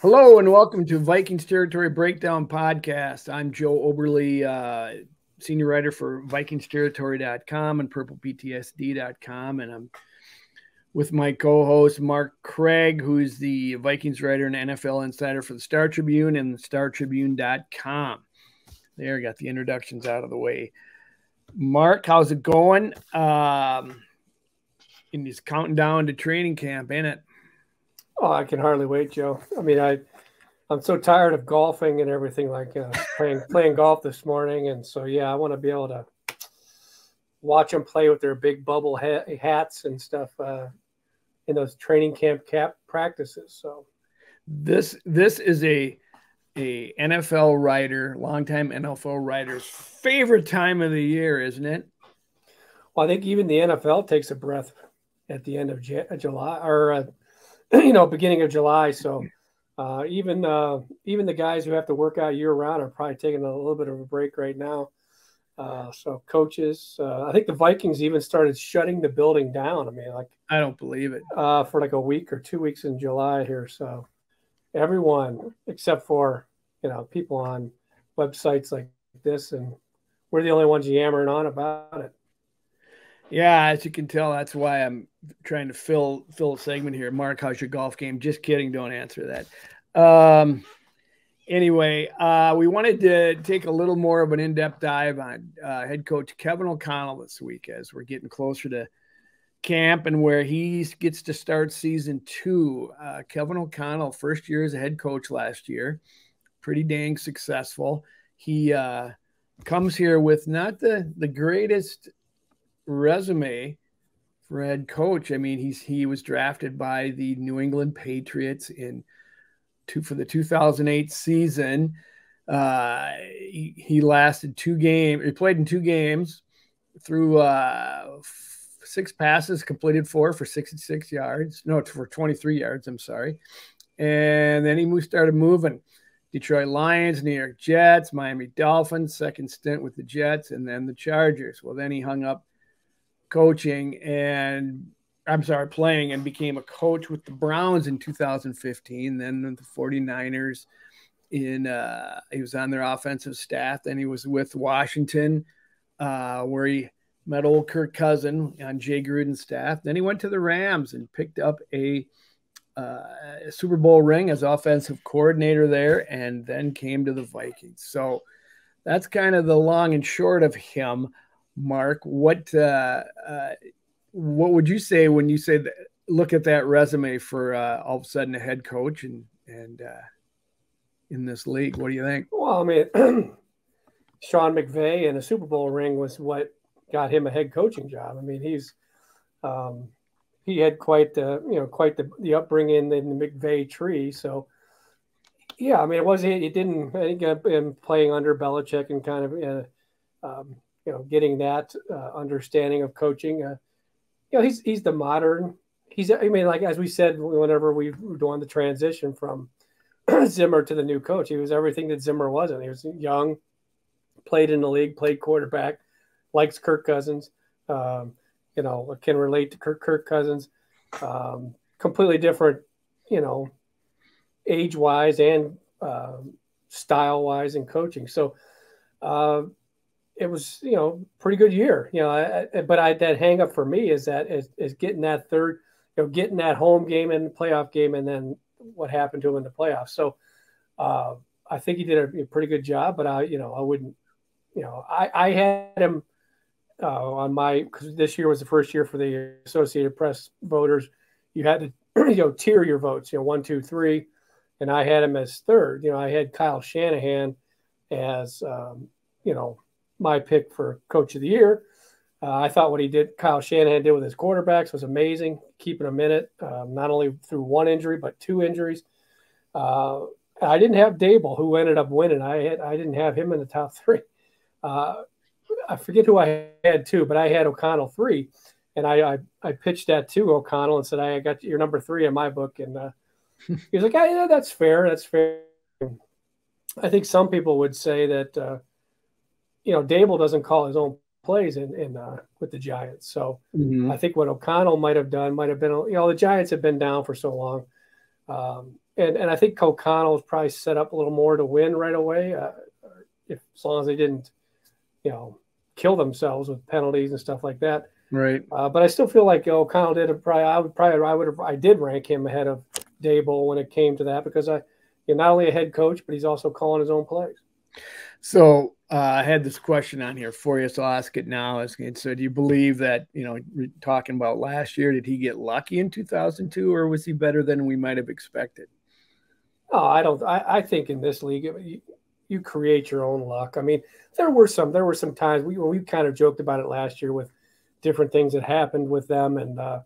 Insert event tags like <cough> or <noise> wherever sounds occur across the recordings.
Hello and welcome to Vikings Territory Breakdown Podcast. I'm Joe Oberle, uh, senior writer for VikingsTerritory.com and PurplePTSD.com, and I'm with my co-host Mark Craig, who's the Vikings writer and NFL insider for the Star Tribune and StarTribune.com. There, got the introductions out of the way. Mark, how's it going? Um, and he's counting down to training camp, ain't it? Oh, I can hardly wait, Joe. I mean, I I'm so tired of golfing and everything like uh, playing playing golf this morning, and so yeah, I want to be able to watch them play with their big bubble ha- hats and stuff uh, in those training camp cap practices. So this this is a a NFL writer, longtime NFL writer's favorite time of the year, isn't it? Well, I think even the NFL takes a breath at the end of July or uh, <clears throat> you know, beginning of July. So uh, even uh, even the guys who have to work out year round are probably taking a little bit of a break right now. Uh, so coaches, uh, I think the Vikings even started shutting the building down. I mean, like I don't believe it uh, for like a week or two weeks in July here. So everyone except for you know people on websites like this, and we're the only ones yammering on about it. Yeah, as you can tell, that's why I'm trying to fill fill a segment here. Mark, how's your golf game? Just kidding. Don't answer that. Um, anyway, uh, we wanted to take a little more of an in-depth dive on uh, head coach Kevin O'Connell this week as we're getting closer to camp and where he gets to start season two. Uh, Kevin O'Connell, first year as a head coach last year, pretty dang successful. He uh, comes here with not the the greatest resume for head coach. I mean, he's he was drafted by the New England Patriots in two for the 2008 season. Uh, he, he lasted two games. He played in two games, threw uh, six passes, completed four for 66 yards. No, for 23 yards. I'm sorry. And then he started moving. Detroit Lions, New York Jets, Miami Dolphins, second stint with the Jets, and then the Chargers. Well, then he hung up coaching and I'm sorry, playing and became a coach with the Browns in 2015, then the 49ers in uh, he was on their offensive staff. Then he was with Washington, uh, where he met old Kirk Cousin on Jay Gruden's staff. Then he went to the Rams and picked up a, uh, a Super Bowl ring as offensive coordinator there, and then came to the Vikings. So that's kind of the long and short of him. Mark, what uh, uh, what would you say when you say that, look at that resume for uh, all of a sudden a head coach and and uh, in this league? What do you think? Well, I mean, <clears throat> Sean McVay and a Super Bowl ring was what got him a head coaching job. I mean, he's um, he had quite the you know quite the, the upbringing in the McVay tree. So yeah, I mean, it wasn't it didn't I think him playing under Belichick and kind of uh, um, you know, getting that uh, understanding of coaching. Uh, you know, he's he's the modern. He's I mean, like as we said, whenever we were doing the transition from <clears throat> Zimmer to the new coach, he was everything that Zimmer wasn't. He was young, played in the league, played quarterback, likes Kirk Cousins. Um, you know, can relate to Kirk, Kirk Cousins. Um, completely different, you know, age wise and uh, style wise and coaching. So, uh, it was you know pretty good year you know I, I, but I that hang up for me is that is, is getting that third you know getting that home game and playoff game and then what happened to him in the playoffs. So uh, I think he did a, a, pretty good job but I you know I wouldn't you know I, I had him uh, on my because this year was the first year for the Associated Press voters. You had to <clears throat> you know tier your votes you know one two three and I had him as third. You know I had Kyle Shanahan as um, you know my pick for coach of the year. Uh, I thought what he did, Kyle Shanahan did with his quarterbacks was amazing, keeping them in it, um, not only through one injury, but two injuries. Uh, I didn't have Daboll, who ended up winning. I had, I didn't have him in the top three. Uh, I forget who I had two, but I had O'Connell three. And I, I, I pitched that to O'Connell and said, I got your number three in my book. And uh, <laughs> he was like, yeah, that's fair. That's fair. I think some people would say that uh, you know, Daboll doesn't call his own plays in, in uh, with the Giants. So mm-hmm. I think what O'Connell might have done might have been, you know, the Giants have been down for so long. Um, and and I think O'Connell was probably set up a little more to win right away, uh, if as long as they didn't, you know, kill themselves with penalties and stuff like that. Right. Uh, but I still feel like O'Connell did a probably I would probably I would have I did rank him ahead of Daboll when it came to that because I, you know, not only a head coach but he's also calling his own plays. So uh, I had this question on here for you, so I'll ask it now. So, do you believe that you know, talking about last year, did he get lucky in 2002, or was he better than we might have expected? Oh, I don't. I, I think in this league, you, you, create your own luck. I mean, there were some. There were some times we we kind of joked about it last year with different things that happened with them, and uh,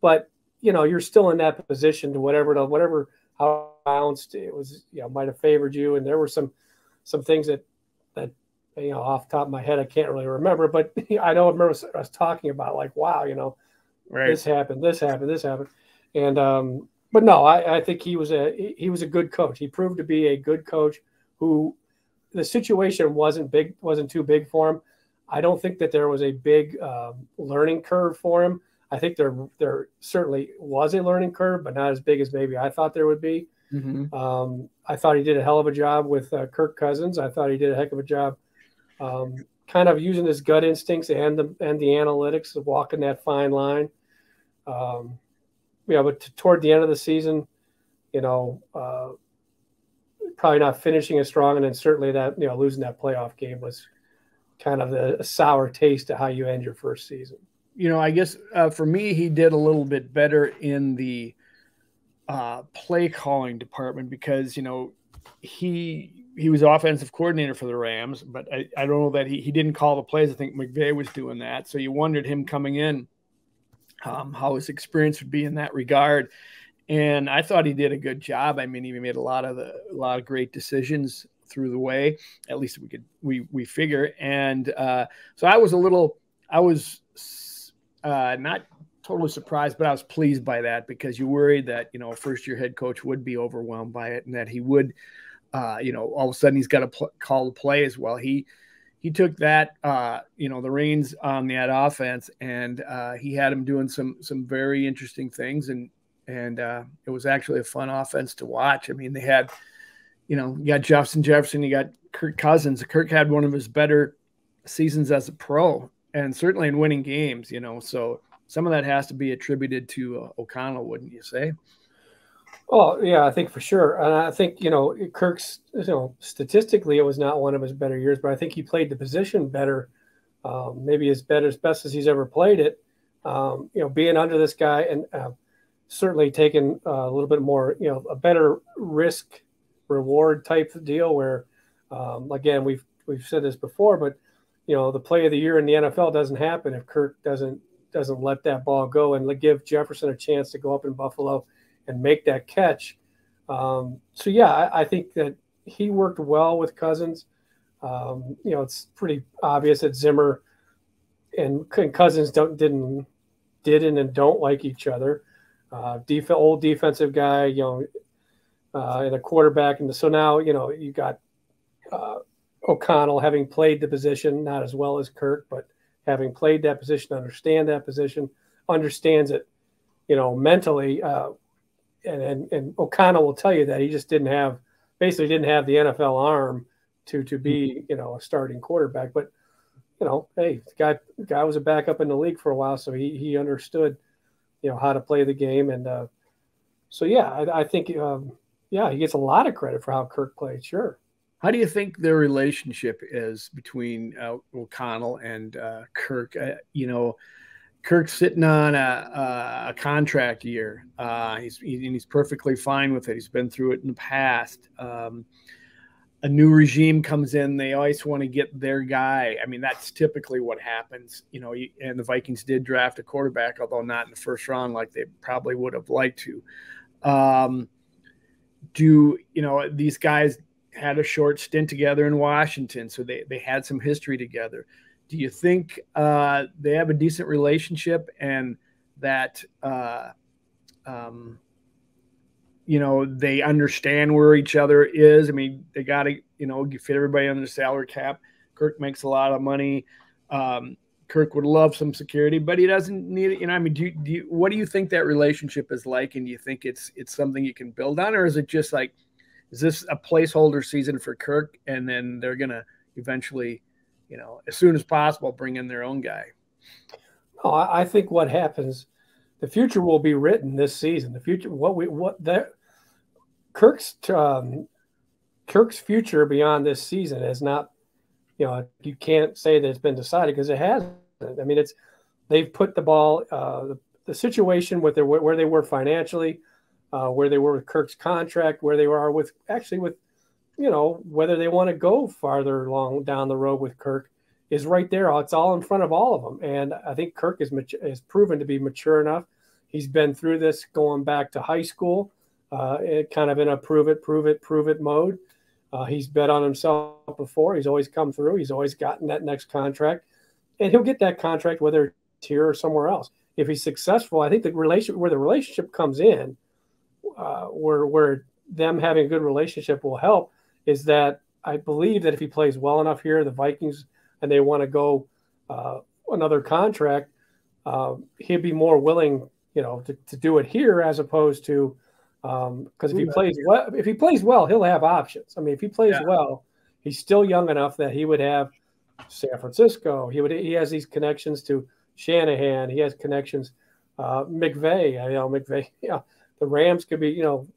but you know, you're still in that position to whatever to whatever how bounced it was. You know, might have favored you, and there were some some things that you know off top of my head I can't really remember, but <laughs> I know I remember I was talking about like, wow, you know, right. this happened, this happened, this happened, and um, but no, I, I think he was a he was a good coach. He proved to be a good coach who the situation wasn't big wasn't too big for him. I don't think that there was a big um, learning curve for him. I think there there certainly was a learning curve, but not as big as maybe I thought there would be. Mm-hmm. Um, I thought he did a hell of a job with uh, Kirk Cousins. I thought he did a heck of a job, um, kind of using his gut instincts and the and the analytics of walking that fine line. Um, yeah, but t- toward the end of the season, you know, uh, probably not finishing as strong, and then certainly that you know losing that playoff game was kind of a, a sour taste of how you end your first season. You know, I guess uh, for me, he did a little bit better in the uh, play calling department because you know he he was offensive coordinator for the Rams, but I, I don't know that he, he didn't call the plays. I think McVay was doing that, so you wondered him coming in um, how his experience would be in that regard. And I thought he did a good job. I mean, he made a lot of the a lot of great decisions through the way. At least we could we we figure. And uh, so I was a little I was uh, not totally surprised, but I was pleased by that because you worried that you know a first year head coach would be overwhelmed by it and that he would, uh, you know, all of a sudden he's got to pl- call the play as well. He he took that uh, you know the reins on that offense and uh, he had him doing some some very interesting things and and uh, it was actually a fun offense to watch. I mean, they had you know you got Justin Jefferson, you got Kirk Cousins. Kirk had one of his better seasons as a pro and certainly in winning games. You know, so some of that has to be attributed to uh, O'Connell, wouldn't you say? Oh yeah, I think for sure, and I think you know Kirk's you know statistically it was not one of his better years, but I think he played the position better, um, maybe as better as best as he's ever played it. Um, you know, being under this guy and uh, certainly taking uh, a little bit more, you know, a better risk reward type deal. Where um, again, we've we've said this before, but you know, the play of the year in the NFL doesn't happen if Kirk doesn't doesn't let that ball go and give Jefferson a chance to go up in Buffalo and make that catch. Um, so yeah, I, I, think that he worked well with Cousins. Um, you know, it's pretty obvious that Zimmer and, and Cousins don't didn't didn't and don't like each other. Uh, def- old defensive guy, you know, uh, and a quarterback, and so now you know you got uh, O'Connell having played the position not as well as Kirk, but having played that position, understand that position, understands it, you know, mentally. Uh, and, and, and O'Connell will tell you that he just didn't have, basically didn't have the NFL arm to to be, you know, a starting quarterback. But, you know, hey, the guy the guy was a backup in the league for a while, so he he understood, you know, how to play the game. And uh, so yeah, I, I think um, yeah, he gets a lot of credit for how Kirk played. Sure. How do you think their relationship is between uh, O'Connell and uh, Kirk? Uh, you know, Kirk's sitting on a, a contract year. Uh, he's he, and he's perfectly fine with it. He's been through it in the past. Um, a new regime comes in, they always want to get their guy. I mean, that's typically what happens. You know, and the Vikings did draft a quarterback, although not in the first round like they probably would have liked to. Um, do you know these guys had a short stint together in Washington, so they, they had some history together. Do you think uh, they have a decent relationship and that, uh, um, you know, they understand where each other is? I mean, they got to, you know, fit everybody under the salary cap. Kirk makes a lot of money. Um, Kirk would love some security, but he doesn't need it. You know, I mean, do you, do you, what do you think that relationship is like, and do you think it's it's something you can build on, or is it just like, is this a placeholder season for Kirk, and then they're gonna eventually, you know, as soon as possible, bring in their own guy? Oh, I think what happens, the future will be written this season. The future, what we what that Kirk's um, Kirk's future beyond this season is not, you know, you can't say that it's been decided because it hasn't. I mean, it's they've put the ball, uh, the, the situation with their where they were financially, uh, where they were with Kirk's contract, where they are with actually with, you know, whether they want to go farther along down the road with Kirk is right there. It's all in front of all of them, and I think Kirk is is proven to be mature enough. He's been through this going back to high school, uh, kind of in a prove it, prove it, prove it mode. Uh, he's bet on himself before. He's always come through. He's always gotten that next contract, and he'll get that contract whether it's here or somewhere else. If he's successful, I think the relation where the relationship comes in, uh, where where them having a good relationship will help, is that I believe that if he plays well enough here, the Vikings and they want to go uh, another contract, uh, he'd be more willing, you know, to, to do it here as opposed to because um, if he plays well, if he plays well, he'll have options. I mean, if he plays yeah. well, he's still young enough that he would have San Francisco. He would he has these connections to Shanahan. He has connections. Uh, McVay, you know, McVay. <laughs> Yeah, the Rams could be. You know,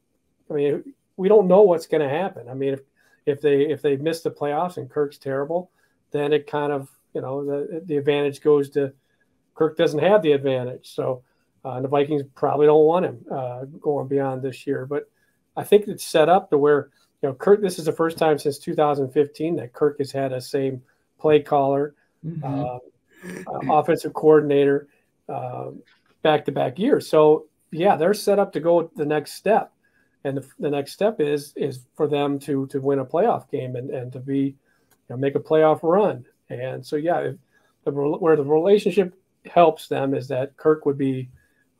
I mean, we don't know what's going to happen. I mean, if if they if they miss the playoffs and Kirk's terrible, then it kind of you know the the advantage goes to Kirk doesn't have the advantage. So uh, the Vikings probably don't want him uh, going beyond this year. But I think it's set up to where you know Kirk. This is the first time since 2015 that Kirk has had a same play caller, mm-hmm. uh, offensive coordinator, back to back years. So yeah, they're set up to go the next step, and the, the next step is is for them to to win a playoff game and and to be you know, make a playoff run. And so yeah, if, the, where the relationship helps them is that Kirk would be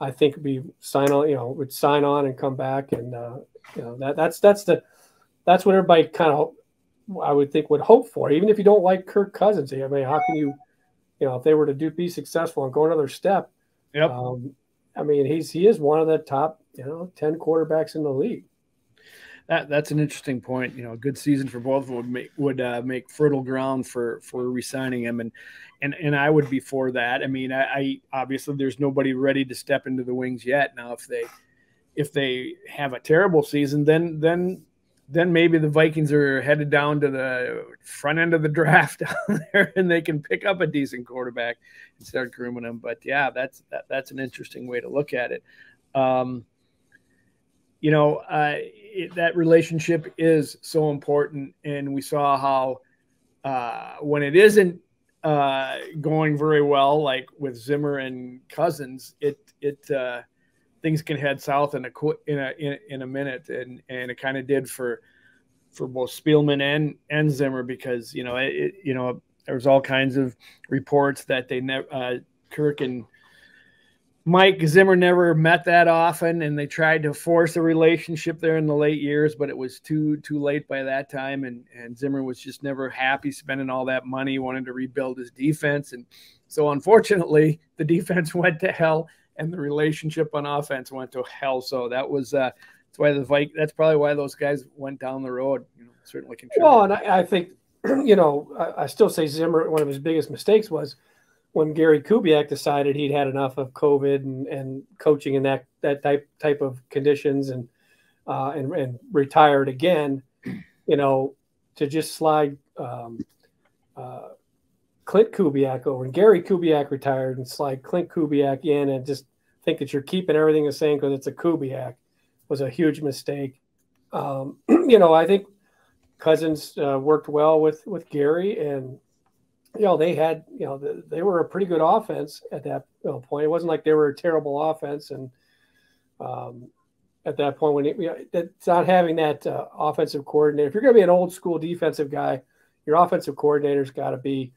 I think be sign on, you know, would sign on and come back, and uh, you know that that's that's the that's what everybody kind of I would think would hope for. Even if you don't like Kirk Cousins, I mean, how can you, you know, if they were to do be successful and go another step? Yep. Um, I mean, he's he is one of the top, you know, ten quarterbacks in the league. That that's an interesting point. You know, a good season for both would make would uh, make fertile ground for for resigning him, and and and I would be for that. I mean, I, I obviously there's nobody ready to step into the wings yet. Now, if they if they have a terrible season, then then then maybe the Vikings are headed down to the front end of the <laughs> draft down there, and they can pick up a decent quarterback and start grooming him. But yeah, that's that, that's an interesting way to look at it. Um, you know, uh, it, that relationship is so important, and we saw how uh, when it isn't uh, going very well, like with Zimmer and Cousins, it it uh, things can head south in a in a in, in a minute, and and it kind of did for for both Spielman and and Zimmer because you know it, you know there was all kinds of reports that they never uh, Kirk and Mike Zimmer never met that often, and they tried to force a relationship there in the late years, but it was too too late by that time. And and Zimmer was just never happy spending all that money, wanted to rebuild his defense, and so unfortunately, the defense <laughs> went to hell, and the relationship on offense went to hell. So that was uh, that's why the Vik. That's probably why those guys went down the road. You know, certainly contributed. Well, and I, I think <clears throat> you know I, I still say Zimmer. One of his biggest mistakes was when Gary Kubiak decided he'd had enough of COVID and, and coaching in that that type type of conditions and uh, and, and retired again, you know, to just slide um, uh, Clint Kubiak over and Gary Kubiak retired and slide Clint Kubiak in and just think that you're keeping everything the same because it's a Kubiak was a huge mistake. Um, <clears throat> you know, I think Cousins uh, worked well with with Gary and you know, they had, you know, the, they were a pretty good offense at that you know, point. It wasn't like they were a terrible offense. And um, at that point, when it, you know, it's not having that uh, offensive coordinator, if you're going to be an old school defensive guy, your offensive coordinator's got to be,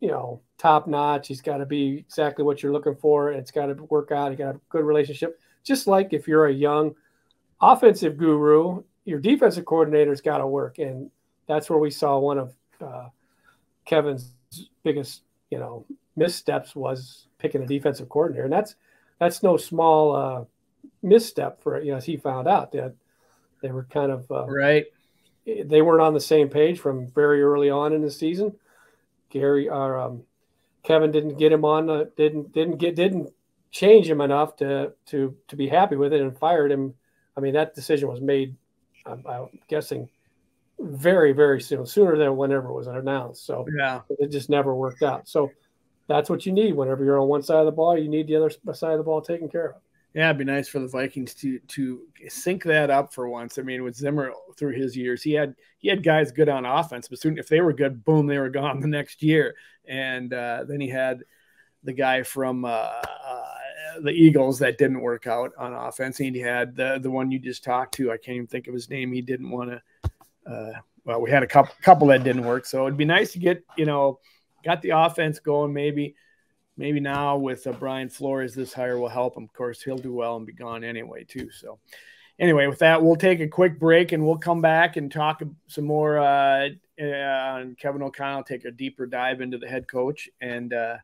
you know, top notch. He's got to be exactly what you're looking for. And it's got to work out. You got a good relationship. Just like if you're a young offensive guru, your defensive coordinator's got to work. And that's where we saw one of, uh, Kevin's biggest, you know, missteps was picking a defensive coordinator, and that's that's no small uh, misstep for you know as he found out that they were kind of uh, right. They weren't on the same page from very early on in the season. Gary or um, Kevin didn't get him on. Uh, didn't didn't get didn't change him enough to to to be happy with it and fired him. I mean that decision was made. I'm, I'm guessing very very soon, sooner than whenever it was announced. So yeah, it just never worked out. So that's what you need whenever you're on one side of the ball. You need the other side of the ball taken care of. Yeah, it'd be nice for the Vikings to to sync that up for once. I mean, with Zimmer through his years, he had he had guys good on offense, but soon if they were good, boom, they were gone the next year. And uh, then he had the guy from uh, uh, the Eagles that didn't work out on offense. And he had the the one you just talked to. I can't even think of his name. He didn't want to. Uh, well, we had a couple couple that didn't work, so it'd be nice to get you know got the offense going maybe maybe now with uh, Brian Flores, this hire will help him. Of course, he'll do well and be gone anyway, too. So, anyway, with that, we'll take a quick break and we'll come back and talk some more uh, on Kevin O'Connell, take a deeper dive into the head coach, and uh,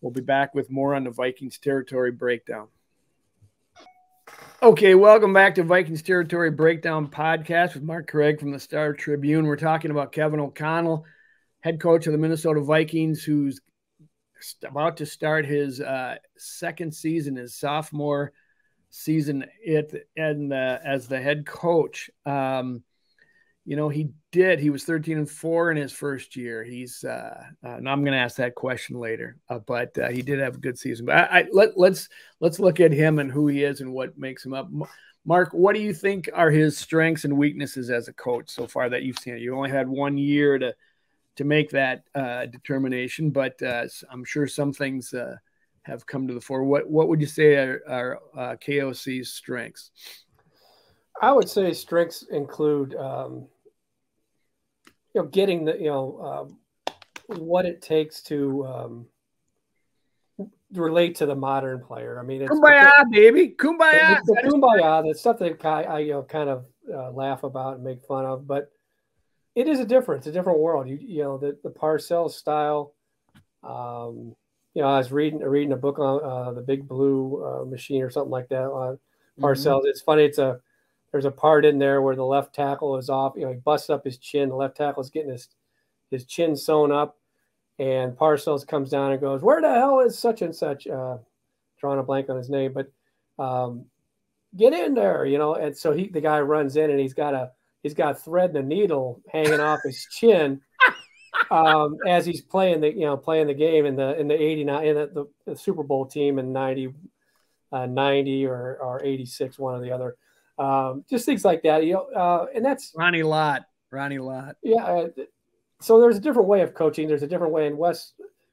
we'll be back with more on the Vikings territory breakdown. Okay, welcome back to Vikings Territory Breakdown Podcast with Mark Craig from the Star Tribune. We're talking about Kevin O'Connell, head coach of the Minnesota Vikings, who's about to start his uh, second season, his sophomore season it and uh, as the head coach. Um, you know, he did. He was 13 and four in his first year. He's, uh, uh and I'm going to ask that question later, uh, but uh, he did have a good season. But I, I, let let's let's look at him and who he is and what makes him up. Mark, what do you think are his strengths and weaknesses as a coach so far that you've seen? You only had one year to to make that uh, determination. But uh, I'm sure some things uh, have come to the fore. What what would you say are, are uh, KOC's strengths? I would say strengths include, um, you know, getting the you know um, what it takes to um, relate to the modern player. I mean, it's kumbaya, the, baby, kumbaya. It's the kumbaya. That's something I, I you know kind of uh, laugh about and make fun of, but it is a different, it's a different world. You you know the the Parcells style. Um, you know, I was reading reading a book on uh, the Big Blue uh, Machine or something like that on Parcells. Mm-hmm. It's funny. It's a there's a part in there where the left tackle is off. You know, he busts up his chin. The left tackle is getting his his chin sewn up, and Parcells comes down and goes, "Where the hell is such and such?" Uh, drawing a blank on his name, but um, get in there, you know. And so he the guy runs in and he's got a he's got thread and a needle hanging off his chin <laughs> um, as he's playing the you know playing the game in the in the 89 in the, the, the Super Bowl team in 90 uh, 90 or, or 86 one or the other um, just things like that you know uh, and that's Ronnie Lott Ronnie Lott yeah uh, so there's a different way of coaching there's a different way and Wes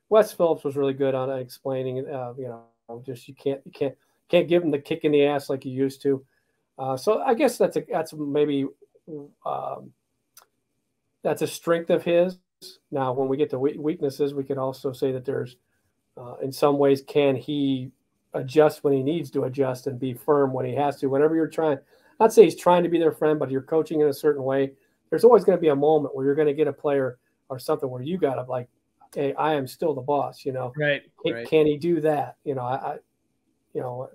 Wes Phillips was really good on explaining uh, you know just you can't you can't can't give him the kick in the ass like you used to uh, so I guess that's a that's maybe um, that's a strength of his. Now, when we get to weaknesses, we could also say that there's, uh, in some ways, can he adjust when he needs to adjust and be firm when he has to? Whenever you're trying, not say he's trying to be their friend, but you're coaching in a certain way. There's always going to be a moment where you're going to get a player or something where you got to like, hey, I am still the boss. You know, right? Can, right. can he do that? You know, I, I you know,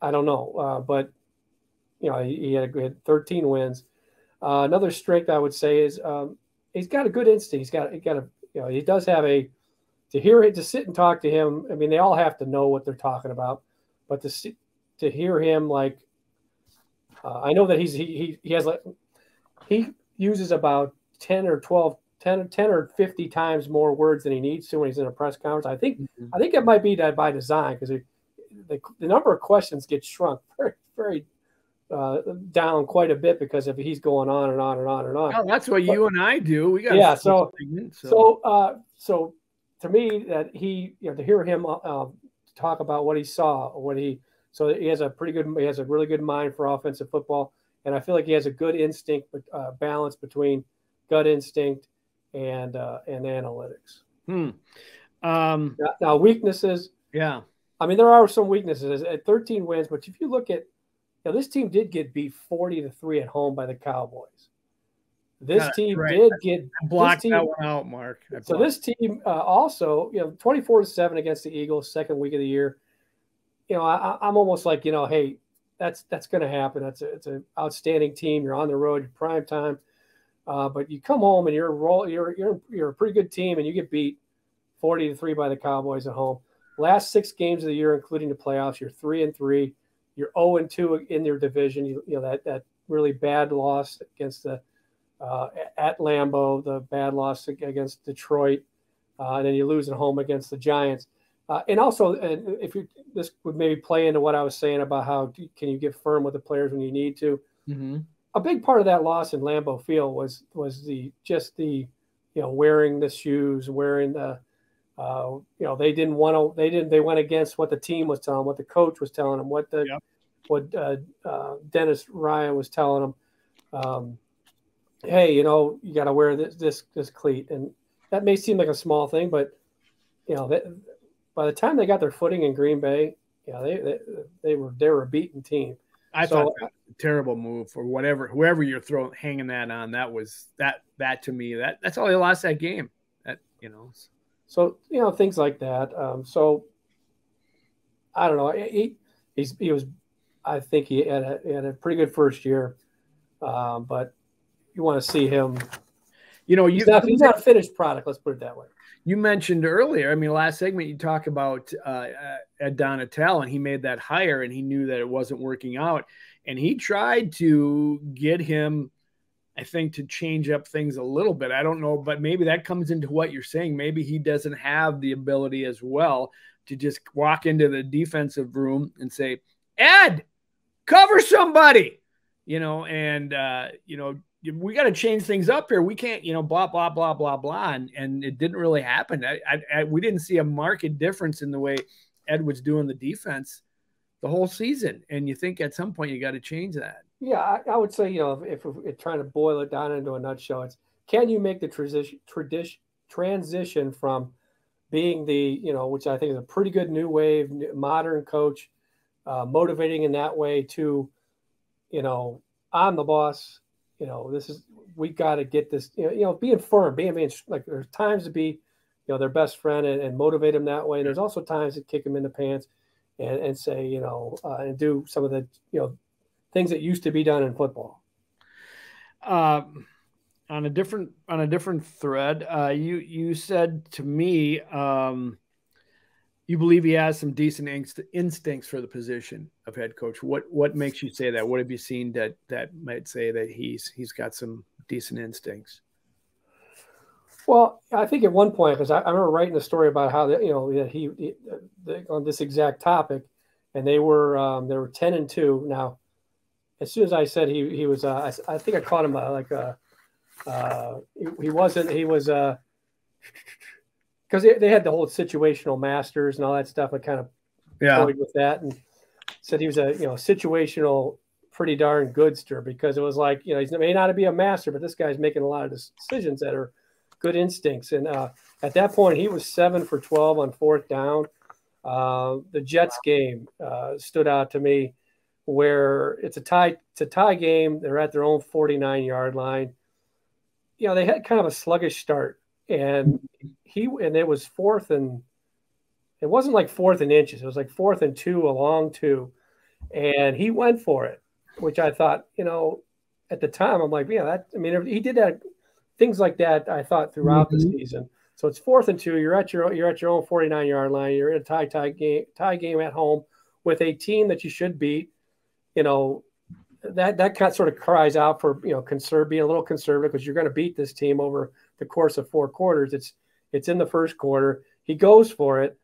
I don't know, uh, but you know, he, he had a good 13 wins. Uh, another strength I would say is um, he's got a good instinct. He's got he got a you know he does have a to hear it to sit and talk to him. I mean, they all have to know what they're talking about, but to see, to hear him like uh, I know that he's he, he he has like he uses about 10 or 12 10, 10 or 50 times more words than he needs to when he's in a press conference. I think mm-hmm. I think it might be that by design because the, the number of questions gets shrunk <laughs> very very uh, down quite a bit because if he's going on and on and on and on. Oh, that's what but, you and I do. We got yeah. So segment, so so, uh, so to me that he you know to hear him uh, uh, talk about what he saw, what he so he has a pretty good he has a really good mind for offensive football, and I feel like he has a good instinct uh, balance between gut instinct and uh, and analytics. Hmm. Um, now, now weaknesses. Yeah. I mean, there are some weaknesses at 13 wins, but if you look at now, this team did get beat 40 to 3 at home by the Cowboys. This team right. did get blocked team, that one out, Mark. So this team uh, also, you know, twenty four to seven against the Eagles, second week of the year. You know, I, am almost like, you know, hey, that's that's going to happen. That's a, it's an outstanding team. You're on the road, prime time, uh, but you come home and you're roll, you're you're you're a pretty good team, and you get beat forty to three by the Cowboys at home. Last six games of the year, including the playoffs, you're three and three. You're zero and two in your division. You, you know that that really bad loss against the uh, at Lambeau, the bad loss against Detroit, uh, and then you lose at home against the Giants. Uh, and also, if you this would maybe play into what I was saying about how can you get firm with the players when you need to. Mm-hmm. A big part of that loss in Lambeau Field was was the just the you know wearing the shoes, wearing the uh, you know they didn't want to they didn't they went against what the team was telling, them, what the coach was telling them, what the what uh, uh, Dennis Ryan was telling them. Um, hey, you know you got to wear this this this cleat, and that may seem like a small thing, but you know that by the time they got their footing in Green Bay, yeah, they they, they were they were a beaten team. I so, thought that terrible move for whatever whoever you're throwing hanging that on. That was that that to me that that's how they lost that game. That you know. So you know things like that. Um, so I don't know. He he's, he was. I think he had a, he had a pretty good first year, um, but you want to see him. You know, you, he's, not, he's not a finished product. Let's put it that way you mentioned earlier, I mean, last segment you talk about uh, Ed Donatell, and he made that hire, and he knew that it wasn't working out, and he tried to get him, I think, to change up things a little bit. I don't know, but maybe that comes into what you're saying. Maybe he doesn't have the ability as well to just walk into the defensive room and say, "Ed, cover somebody," you know, and uh, you know, we got to change things up here. We can't, you know, blah blah blah blah blah, and, and it didn't really happen. I, I, I, we didn't see a marked difference in the way Ed was doing the defense the whole season. And you think at some point you got to change that. Yeah, I, I, would say you know if, if, if, trying to boil it down into a nutshell, it's can you make the transition tradition transition from being the you know which I think is a pretty good new wave modern coach, uh, motivating in that way to, you know, I'm the boss you know, this is we got to get this. You know, you know, being firm, being, being like there's times to be, you know, their best friend and, and motivate them that way. And there's also times to kick them in the pants and, and say, you know, uh, and do some of the, you know, things that used to be done in football. Um, on a different on a different thread, uh, you you said to me, um, you believe he has some decent inst- instincts for the position of head coach. What what makes you say that? What have you seen that that might say that he's he's got some decent instincts? Well, I think at one point, because I, I, remember writing a story about how that you know he, he on this exact topic, and they were um, they were ten and two. Now, as soon as I said he he was, uh, I, I think I caught him uh, like uh, uh, he, he wasn't he was uh because they, they had the whole situational masters and all that stuff. I kind of yeah with that and said he was a you know situational pretty darn goodster because it was like you know he may not be a master, but this guy's making a lot of decisions that are good instincts. And uh, at that point, he was seven for twelve on fourth down. Uh, the Jets game uh, stood out to me, where it's a tie it's a tie game. They're at their own forty nine yard line. You know they had kind of a sluggish start, and he and it was fourth and it wasn't like fourth and inches. It was like fourth and two, a long two, and he went for it, which I thought, you know, at the time I'm like, yeah, that. I mean, he did that, things like that. I thought throughout mm-hmm. the season. So it's fourth and two. You're at your you're at your own 49 yard line. You're in a tie tie game tie game at home with a team that you should beat. You know, that that kind of sort of cries out for you know conserve being a little conservative because you're going to beat this team over the course of four quarters. It's it's in the first quarter. He goes for it.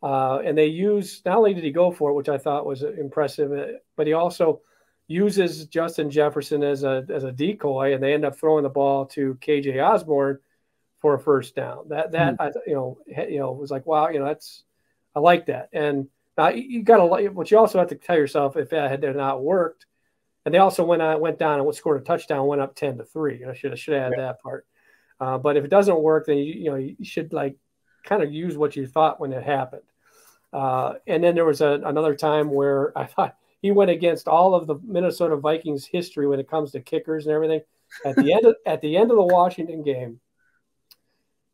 Uh, and they use not only did he go for it, which I thought was impressive, uh, but he also uses Justin Jefferson as a as a decoy, and they end up throwing the ball to KJ Osborn for a first down. That that mm. I, you know you know was like wow, you know that's I like that. And now you got to, but you also have to tell yourself if that had not worked, and they also went on went down and scored a touchdown, went up ten to three. I should have should have had yeah. that part. Uh, but if it doesn't work, then you, you know you should like kind of use what you thought when it happened. Uh, and then there was a, another time where <laughs> I thought he went against all of the Minnesota Vikings history when it comes to kickers and everything. at the end of, <laughs> at the end of the Washington game,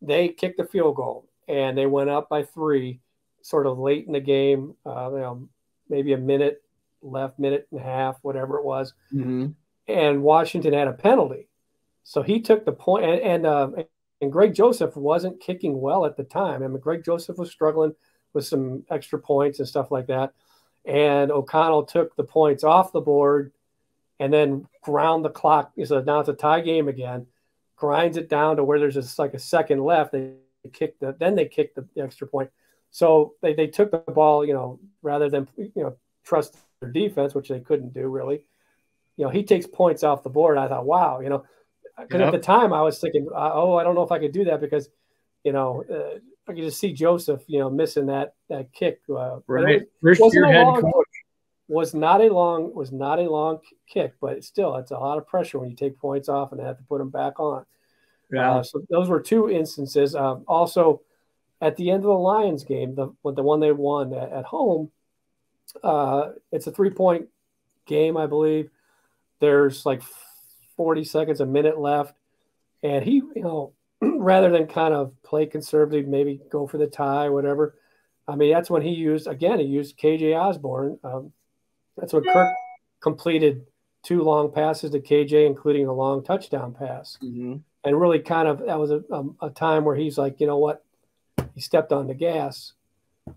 they kicked a field goal and they went up by three, sort of late in the game. Uh, you know, maybe a minute left, minute and a half, whatever it was. Mm-hmm. And Washington had a penalty, so he took the. And and, uh, and Greg Joseph wasn't kicking well at the time. I mean, Greg Joseph was struggling with some extra points and stuff like that. And O'Connell took the points off the board and then ground the clock. So now it's a tie game again. Grinds it down to where there's just like a second left. They kick the then they kick the, the extra point. So they, they took the ball, you know, rather than you know trust their defense, which they couldn't do really. You know, he takes points off the board. I thought, wow, you know, because yep. at the time I was thinking, uh, oh, I don't know if I could do that because, you know, uh, I could just see Joseph, you know, missing that that kick. Uh, right, first year head long, coach was not a long was not a long kick, but still, it's a lot of pressure when you take points off and have to put them back on. Yeah. Uh, so those were two instances. Uh, also, at the end of the Lions game, the the one they won at, at home, uh, it's a three point game, I believe. There's like 40 seconds, a minute left, and he, you know, <clears throat> rather than kind of play conservative, maybe go for the tie, whatever. I mean, that's when he used again. He used KJ Osborn. Um, that's when Kirk completed two long passes to KJ, including a long touchdown pass. Mm-hmm. And really, kind of, that was a, a, a, time where he's like, you know what? He stepped on the gas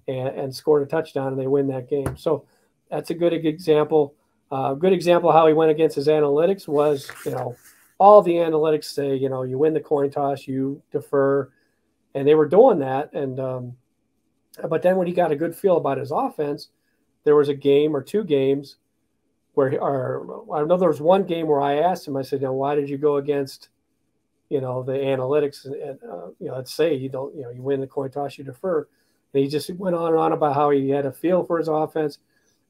and, and scored a touchdown, and they win that game. So that's a good example. A good example of how he went against his analytics was, you know, all the analytics say, you know, you win the coin toss, you defer, and they were doing that. And um, but then when he got a good feel about his offense, there was a game or two games where, or I know there was one game where I asked him, I said, know, why did you go against, you know, the analytics and, and uh, you know, let's say you don't, you know, you win the coin toss, you defer. And he just went on and on about how he had a feel for his offense.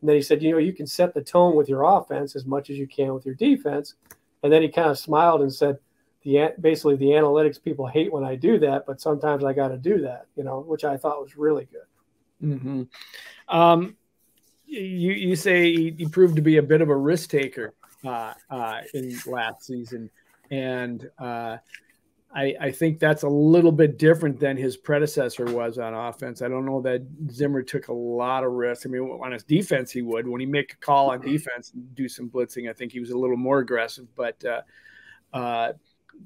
And then he said, you know, you can set the tone with your offense as much as you can with your defense. And then he kind of smiled and said, the basically the analytics people hate when I do that, but sometimes I got to do that, you know, which I thought was really good. Mm-hmm. Um, you you say he, proved to be a bit of a risk taker uh, uh, in last season, and uh, I, I think that's a little bit different than his predecessor was on offense. I don't know that Zimmer took a lot of risks. I mean, on his defense, he would when he make a call on defense and do some blitzing. I think he was a little more aggressive, but uh, uh,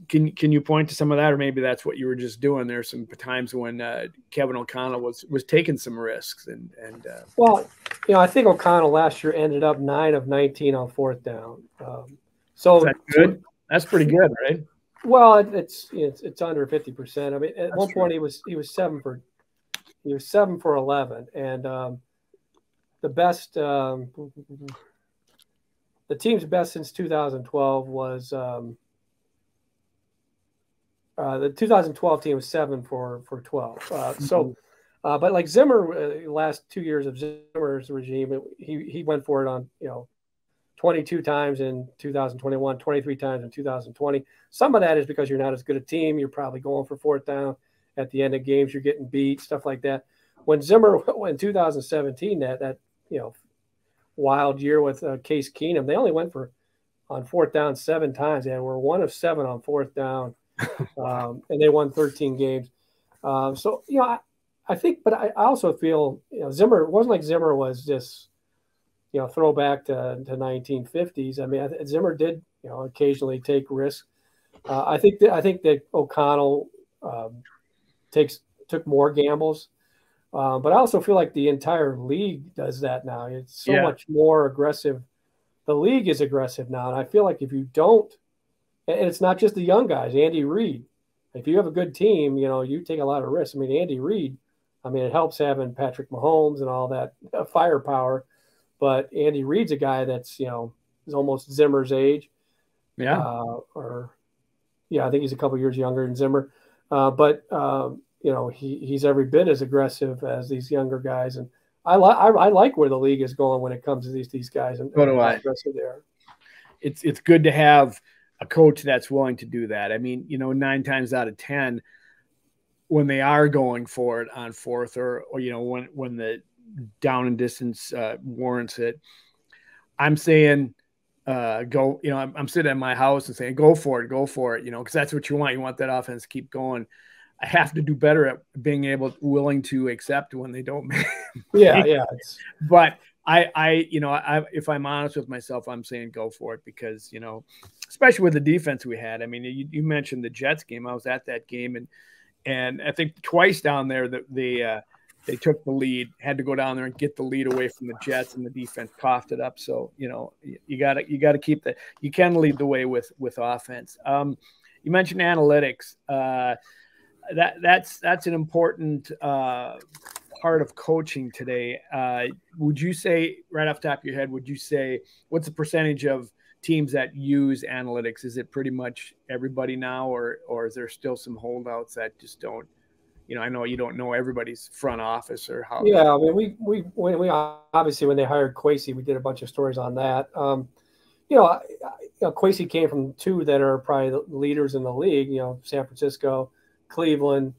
can can you point to some of that, or maybe that's what you were just doing? There's some times when uh, Kevin O'Connell was was taking some risks, and and uh, well, you know, I think O'Connell last year ended up nine of nineteen on fourth down. Um, so that good. That's pretty good, right? Well, it, it's it's it's under fifty percent. I mean, at that's one true. point he was he was seven for he was seven for eleven, and um, the best um, the team's best since 2012 was. Um, uh, the 2012 team was seven for for 12. Uh, mm-hmm. So, uh, but like Zimmer, uh, last two years of Zimmer's regime, it, he he went for it on you know 22 times in 2021, 23 times in 2020. Some of that is because you're not as good a team. You're probably going for fourth down at the end of games. You're getting beat, stuff like that. When Zimmer <laughs> in 2017, that that you know wild year with uh, Case Keenum, they only went for on fourth down seven times. They were one of seven on fourth down <laughs> um, and they won 13 games. Um, so you know, I, I think, but I, I, also feel you know Zimmer. It wasn't like Zimmer was just you know throwback to to 1950s. I mean, Zimmer did you know occasionally take risks. Uh, I think that I think that O'Connell um, takes took more gambles. Uh, but I also feel like the entire league does that now. It's so yeah. much more aggressive. The league is aggressive now, and I feel like if you don't and it's not just the young guys. Andy Reid, if you have a good team, you know you take a lot of risks. I mean, Andy Reid, I mean, it helps having Patrick Mahomes and all that uh, firepower, but Andy Reid's a guy that's you know is almost Zimmer's age, yeah, uh, or yeah, I think he's a couple years younger than Zimmer, uh, but um, you know he he's every bit as aggressive as these younger guys, and I like I, like where the league is going when it comes to these these guys and, so do I. aggressive they are. It's it's good to have a coach that's willing to do that. I mean, you know, nine times out of ten, when they are going for it on fourth, or or you know, when when the down and distance uh, warrants it, I'm saying uh, go, you know, I'm, I'm, sitting at my house and saying, go for it, go for it, you know, because that's what you want. You want that offense to keep going. I have to do better at being able, willing to accept when they don't. <laughs> Make, yeah, yeah. But I, I, you know, I, if I'm honest with myself, I'm saying go for it because, you know, especially with the defense we had. I mean, you, you mentioned the Jets game. I was at that game and, and I think twice down there that the, uh, they took the lead, had to go down there and get the lead away from the Jets, and the defense coughed it up. So you know you got to you got to keep the you can lead the way with with offense. Um, you mentioned analytics. Uh, that that's that's an important uh, part of coaching today. Uh, would you say right off the top of your head? Would you say what's the percentage of teams that use analytics? Is it pretty much everybody now, or or is there still some holdouts that just don't? You know, I know you don't know everybody's front office or how. Yeah, I mean, we we we obviously when they hired Kwesi, we did a bunch of stories on that. Um, you know, you know, Kwesi came from two that are probably the leaders in the league. You know, San Francisco, Cleveland,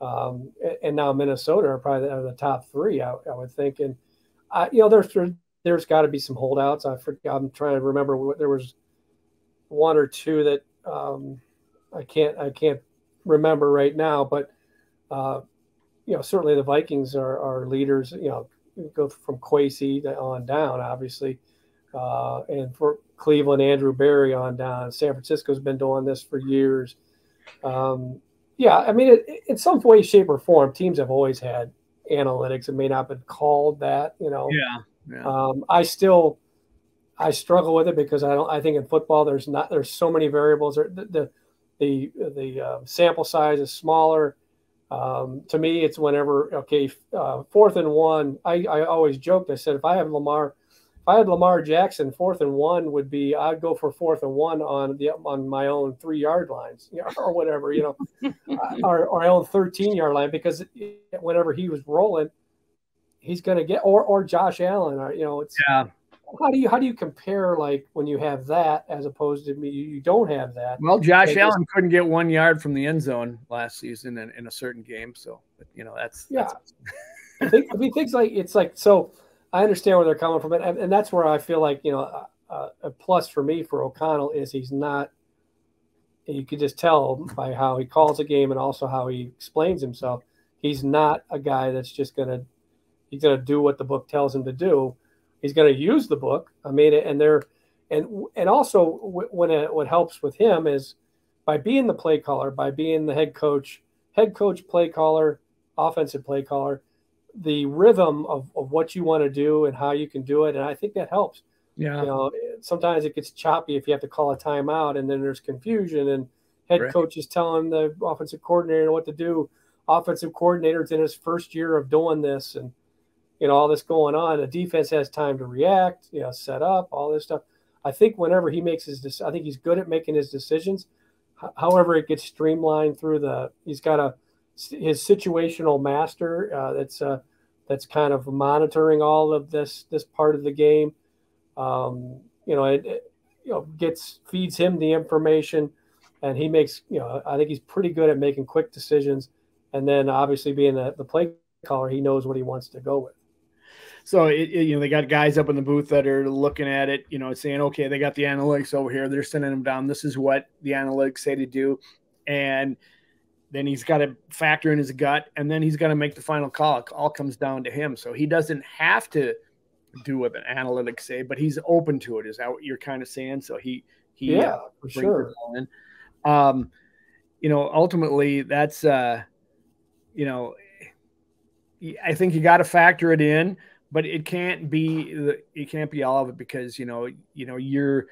um, and now Minnesota are probably the, the top three. I, I, would think, and I, you know, there's there's got to be some holdouts. I forget, I'm trying to remember what there was one or two that um, I can't I can't remember right now, but uh, you know, certainly the Vikings are, are leaders. You know, go from Kwesi on down, obviously, uh, and for Cleveland, Andrew Berry on down. San Francisco's been doing this for years. Um, yeah, I mean, it, in some way, shape, or form, teams have always had analytics. It may not have been called that, you know. Yeah. yeah. Um, I still, I struggle with it because I don't. I think in football, there's not. There's so many variables. The the the, the uh, sample size is smaller. Um, to me, it's whenever okay, uh, fourth and one. I, I always joked. I said if I have Lamar, if I had Lamar Jackson, fourth and one would be I'd go for fourth and one on the on my own three yard lines, <laughs> or whatever, you know, <laughs> or, or my own thirteen yard line because whenever he was rolling, he's going to get or or Josh Allen, or you know, it's yeah how do you how do you compare like when you have that as opposed to me you don't have that? Well josh like, allen couldn't get one yard from the end zone last season in, in a certain game so you know that's yeah. that's... I, think, I mean things like it's like so i understand where they're coming from and, and that's where i feel like you know a, a plus for me for o'connell is he's not you could just tell by how he calls a game and also how he explains himself. He's not a guy that's just gonna he's gonna do what the book tells him to do he's going to use the book. I mean, and they're and and also when it, what helps with him is by being the play caller, by being the head coach, head coach, play caller, offensive play caller, the rhythm of, of what you want to do and how you can do it, and I think that helps. Yeah. You know, sometimes it gets choppy if you have to call a timeout, and then there's confusion, and head right. coach is telling the offensive coordinator what to do. Offensive coordinator's in his first year of doing this, and you know, all this going on. The defense has time to react, you know, set up, all this stuff. I think whenever he makes his, I think he's good at making his decisions. However, it gets streamlined through the. He's got a his situational master uh, that's uh, that's kind of monitoring all of this this part of the game. Um, you know, it, it, you know gets feeds him the information, and he makes. You know, I think he's pretty good at making quick decisions. And then obviously being the, the play caller, he knows what he wants to go with. So it, it, you know they got guys up in the booth that are looking at it, you know, saying, okay, they got the analytics over here. They're sending them down. This is what the analytics say to do, and then he's got to factor in his gut, and then he's got to make the final call. It all comes down to him. So he doesn't have to do what the analytics say, but he's open to it. Is that what you're kind of saying? So he he yeah uh, for sure. Um, you know, ultimately that's uh, you know, I think you got to factor it in but it can't be it can't be all of it because you know you know you're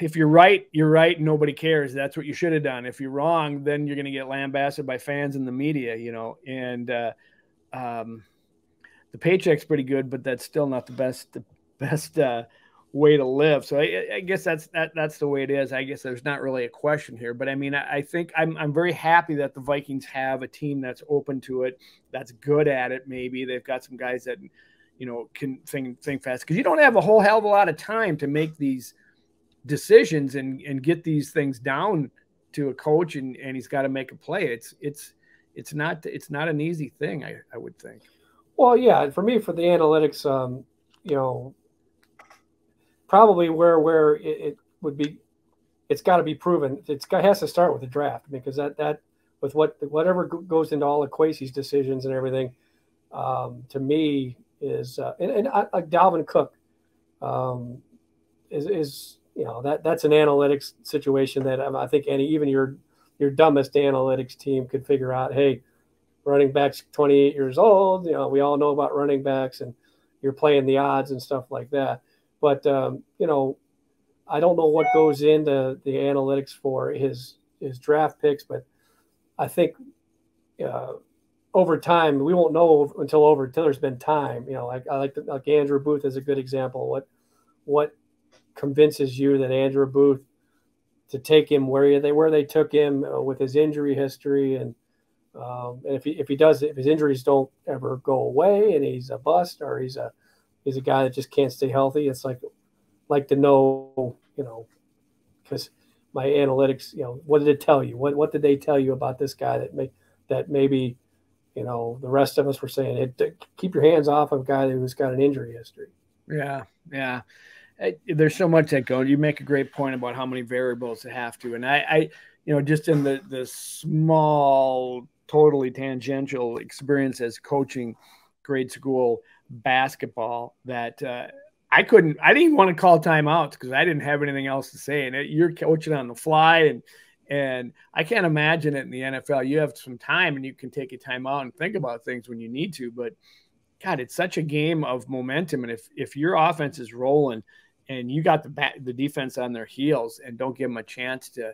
if you're right you're right nobody cares. That's what you should have done. If you're wrong then you're going to get lambasted by fans and the media you know and uh, um, the paycheck's pretty good but that's still not the best the best uh, way to live. So I, I, guess that's that that's the way it is. I guess there's not really a question here, but I mean, I, I, think I'm I'm very happy that the Vikings have a team that's open to it, that's good at it. Maybe they've got some guys that you know can think think fast because you don't have a whole hell of a lot of time to make these decisions and and get these things down to a coach and and he's got to make a play. It's it's it's not it's not an easy thing. I I would think. Well, yeah, and for me, for the analytics, um, you know, probably where where it, it would be. It's got to be proven. It's got has to start with the draft because that that with what whatever goes into all of Kwesi's decisions and everything, um, to me is uh, and, and I, like Dalvin Cook um, is is you know that that's an analytics situation that I think any even your your dumbest analytics team could figure out. Hey, running backs 28 years old. You know we all know about running backs and you're playing the odds and stuff like that. But um, you know, I don't know what goes into the analytics for his his draft picks, but I think uh, over time we won't know until over until there's been time. You know, like I like the, like Andrew Booth is a good example. What what convinces you that Andrew Booth to take him where they where they took him uh, with his injury history and um, and if he if he does if his injuries don't ever go away and he's a bust or he's a he's a guy that just can't stay healthy, it's like like to know you know because my analytics you know what did it tell you what what did they tell you about this guy that may that maybe you know the rest of us were saying it to keep your hands off of a guy who's got an injury history. Yeah, yeah there's so much that goes. You make a great point about how many variables it have to, and I, I, you know, just in the the small, totally tangential experience as coaching grade school basketball that uh, I couldn't. I didn't want to call timeouts because I didn't have anything else to say, and it, you're coaching on the fly and. And I can't imagine it in the NFL. You have some time and you can take a timeout and think about things when you need to. But God, it's such a game of momentum. And if if your offense is rolling, and you got the back, the defense on their heels and don't give them a chance to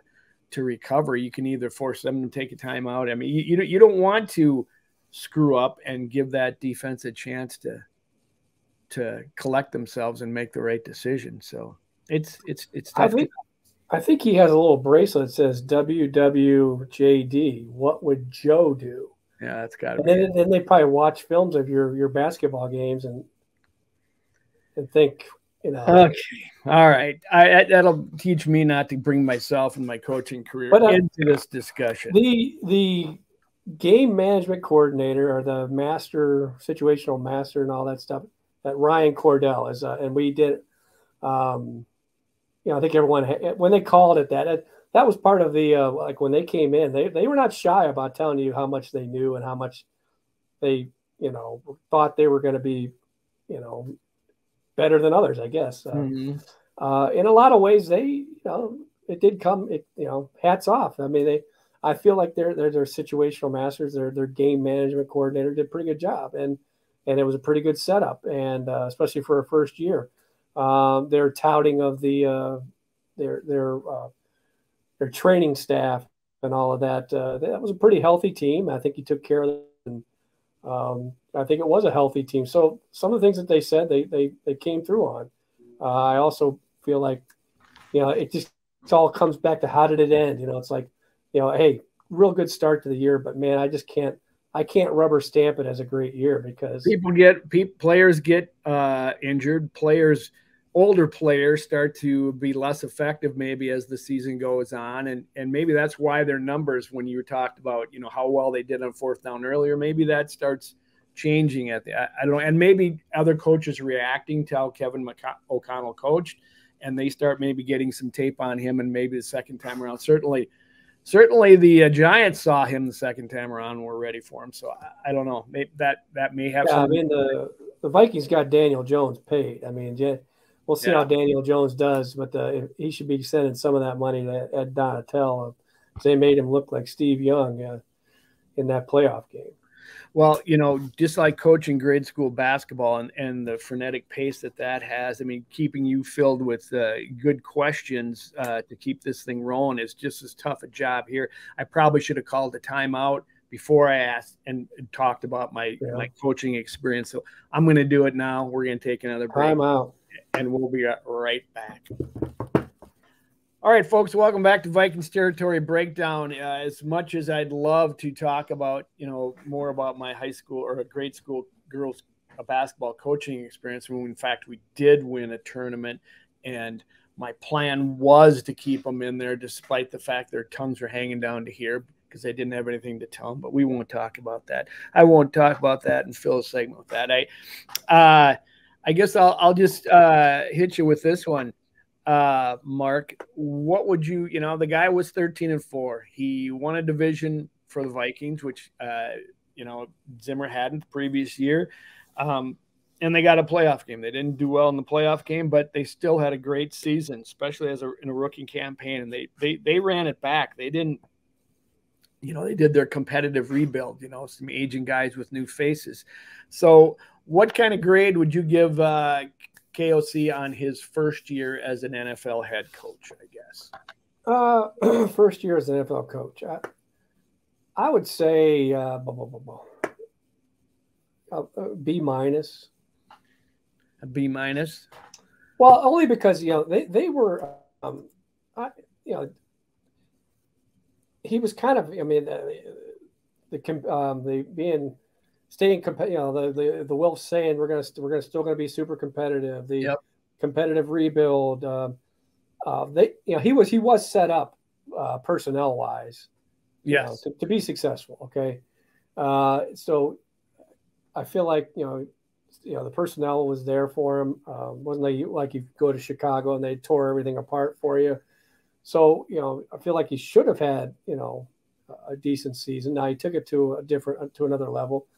to recover, you can either force them to take a timeout. I mean, you, you, you don't want to screw up and give that defense a chance to to collect themselves and make the right decision. So it's it's it's tough. I think, I think he has a little bracelet that says WWJD. What would Joe do? Yeah, that's got to. then, then they probably watch films of your your basketball games and and think, you know. Okay. All right. I, that'll teach me not to bring myself and my coaching career but, uh, into this discussion. The the game management coordinator or the master situational master and all that stuff that Ryan Cordell is uh, and we did um you know I think everyone when they called it that that was part of the uh, like when they came in they they were not shy about telling you how much they knew and how much they you know thought they were going to be you know better than others, I guess. Uh, mm-hmm. uh, in a lot of ways, they, you know, it did come, it, you know, hats off. I mean, they, I feel like they're, they're, they're situational masters. Their, their game management coordinator did a pretty good job. And, and it was a pretty good setup. And uh, especially for a first year, um, their touting of the, uh, their, their, uh, their training staff and all of that, uh, that was a pretty healthy team. I think he took care of them. And, um, I think it was a healthy team. So some of the things that they said, they they they came through on. Uh, I also feel like, you know, it just it all comes back to how did it end? You know, it's like, you know, hey, real good start to the year, but man, I just can't I can't rubber stamp it as a great year because people get people, players get uh, injured, players older players start to be less effective maybe as the season goes on. And and maybe that's why their numbers when you talked about you know how well they did on fourth down earlier maybe that starts changing at the I, I don't know. And maybe other coaches reacting to how Kevin O'Connell coached and they start maybe getting some tape on him and maybe the second time around. Certainly certainly the uh, Giants saw him the second time around and were ready for him so I, I don't know. Maybe that that may have yeah, I mean the the Vikings got Daniel Jones paid. I mean yeah, we'll see yeah. how Daniel Jones does but the, he should be sending some of that money to Ed Donatell they made him look like Steve Young uh, in that playoff game well, you know, just like coaching grade school basketball and, and the frenetic pace that that has, I mean, keeping you filled with uh, good questions uh, to keep this thing rolling is just as tough a job here. I probably should have called a timeout before I asked and talked about my, yeah. my coaching experience. So I'm going to do it now. We're going to take another break. Timeout. And we'll be right back. All right, folks, welcome back to Vikings Territory Breakdown. Uh, as much as I'd love to talk about, you know, more about my high school or a grade school girls basketball coaching experience, when in fact we did win a tournament, and my plan was to keep them in there, despite the fact their tongues were hanging down to here because they didn't have anything to tell them. But we won't talk about that. I won't talk about that and fill a segment with that. I, uh, I guess I'll I'll just uh, hit you with this one, uh, Mark. What would you you know the guy was thirteen and four. He won a division for the Vikings, which uh, you know Zimmer hadn't the previous year. Um, and they got a playoff game. They didn't do well in the playoff game, but they still had a great season, especially as a in a rookie campaign. And they they they ran it back. They didn't, you know, they did their competitive rebuild. You know, some aging guys with new faces. So, what kind of grade would you give uh, KOC on his first year as an NFL head coach? I guess. Uh, <clears throat> first year as an NFL coach, I, I would say uh, blah, blah, blah, uh, uh, B minus a B minus? Well, only because you know they they were, um, I, you know, he was kind of. I mean, the the, um, the being staying, competitive. you know, the the the Wolf saying we're gonna we're gonna still gonna be super competitive. The yep. competitive rebuild. Uh, uh, they, you know, he was he was set up uh, personnel wise, yes, know, to, to, be successful. Okay, uh, so I feel like you know you know the personnel was there for him. Um, wasn't like you, like you go to Chicago and they tore everything apart for you. So you know I feel like he should have had you know a decent season. Now he took it to a different to another level.